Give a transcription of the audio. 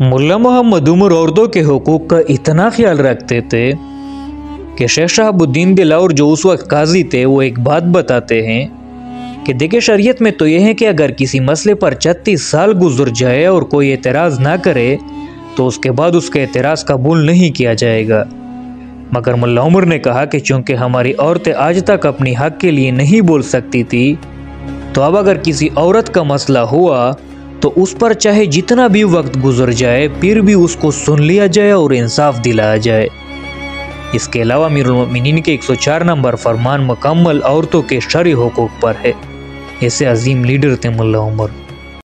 मुल्ला मोहम्मद उमर औरतों के हकूक़ का इतना ख्याल रखते थे कि शेख शहाबुद्दीन दिलावर जो उस वक्त काजी थे, वो एक बात बताते हैं कि देखिए, शरीयत में तो यह है कि अगर किसी मसले पर छत्तीस साल गुजर जाए और कोई एतराज़ ना करे तो उसके बाद उसके एतराज़ कबूल नहीं किया जाएगा। मगर मुल्ला उमर ने कहा कि चूँकि हमारी औरतें आज तक अपनी हक के लिए नहीं बोल सकती थी तो अब अगर किसी औरत का मसला हुआ तो उस पर चाहे जितना भी वक्त गुजर जाए, फिर भी उसको सुन लिया जाए और इंसाफ दिलाया जाए। इसके अलावा मीरमिन के 104 नंबर फरमान मुकम्मल औरतों के शरी हकूक़ पर है। ऐसे अजीम लीडर थे मुल्ला उमर।